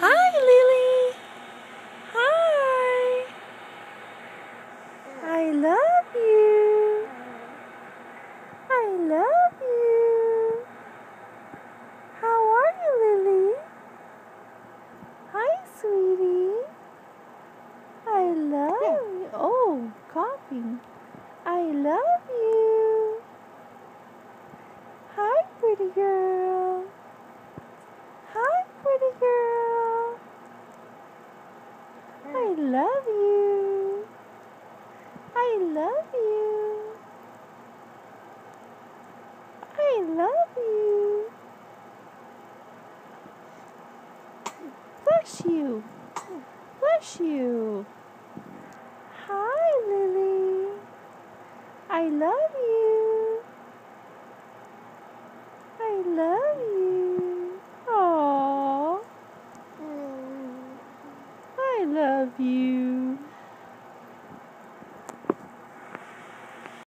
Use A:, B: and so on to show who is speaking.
A: Hi, Lily. Hi. I love you. I love you. How are you, Lily? Hi, sweetie. I love you. Oh, coughing. I love you. Hi, pretty girl. Hi, pretty girl. I love you. I love you. I love you. Bless you. Bless you. Hi, Lily. I love you. I love you. Aww. I love you.